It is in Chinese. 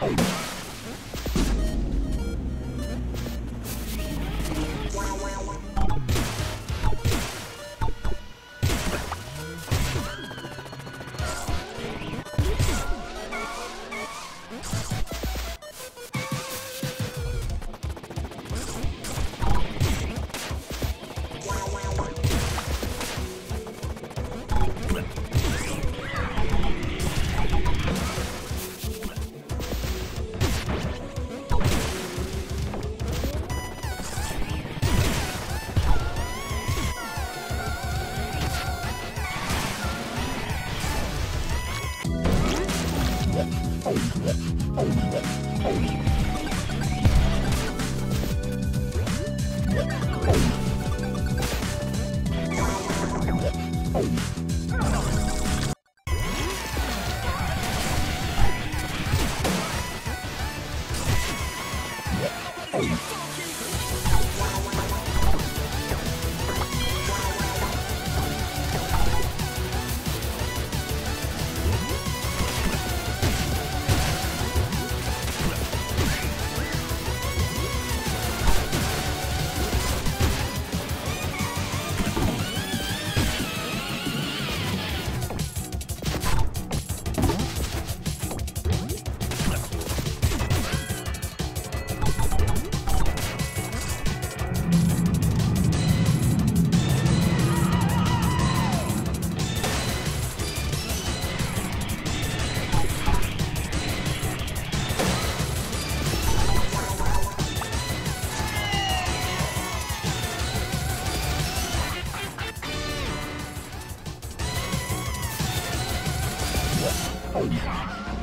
Oh. Holy Holy Holy Yeah.